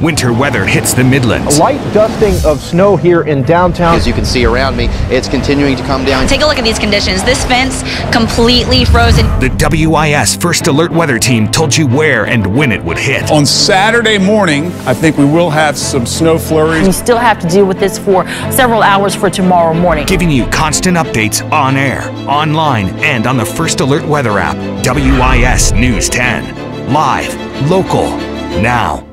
winter weather hits the Midlands. Light dusting of snow here in downtown. As you can see around me, it's continuing to come down. Take a look at these conditions. This fence completely frozen. The WIS First Alert Weather Team told you where and when it would hit. On Saturday morning, I think we will have some snow flurries. We still have to deal with this for several hours for tomorrow morning. Giving you constant updates on air, online, and on the First Alert Weather app. WIS News 10. Live, local, now.